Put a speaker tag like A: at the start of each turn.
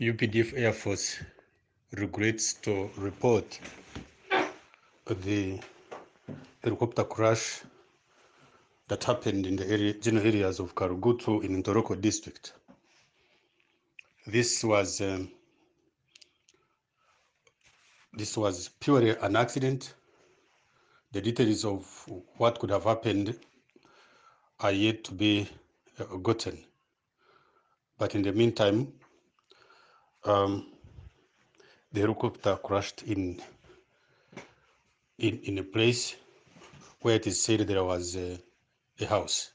A: UPDF Air Force regrets to report the helicopter crash that happened in the area, general areas of Karugutu in Ntoroko district. This was um, this was purely an accident. The details of what could have happened are yet to be uh, gotten. But in the meantime, um, the helicopter crashed in, in in a place where it is said there was a, a house.